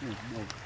嗯嗯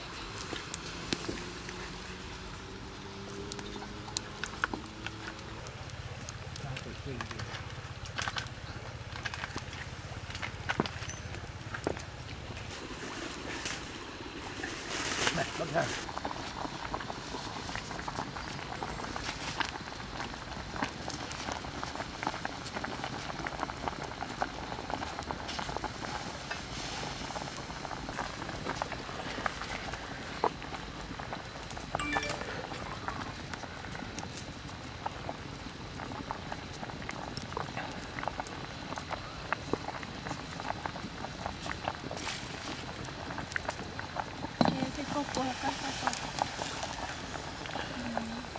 cái cốc của các các các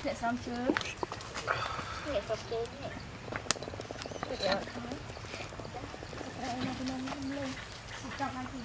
để xong chứ để xong chứ để ở thái đây là cái